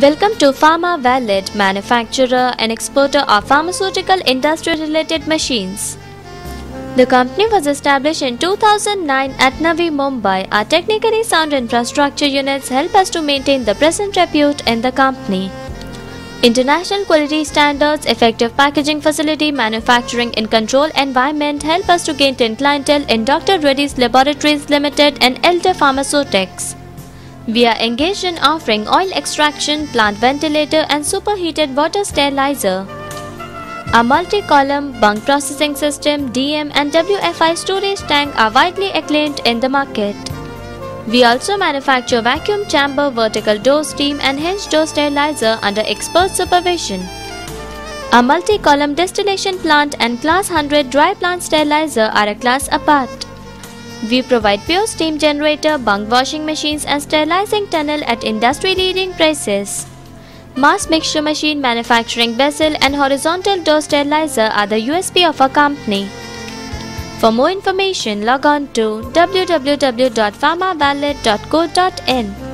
Welcome to Pharma Valid, manufacturer and exporter of pharmaceutical industry related machines. The company was established in 2009 at Navi Mumbai. Our technically sound infrastructure units help us to maintain the present repute in the company. International quality standards, effective packaging facility, manufacturing in control environment help us to gain 10 clientele in Dr. Reddy's Laboratories Limited and Elder Pharmaceutics. We are engaged in offering oil extraction, plant ventilator and superheated water sterilizer. Our multi-column bung processing system, DM and WFI storage tank are widely acclaimed in the market. We also manufacture vacuum chamber, vertical door steam and hinge door sterilizer under expert supervision. Our multi-column distillation plant and class 100 dry plant sterilizer are a class apart. We provide pure steam generator, bung washing machines and sterilizing tunnel at industry-leading prices. Mass mixture machine manufacturing vessel and horizontal door sterilizer are the USP of our company. For more information, log on to www.pharmavalid.co.in.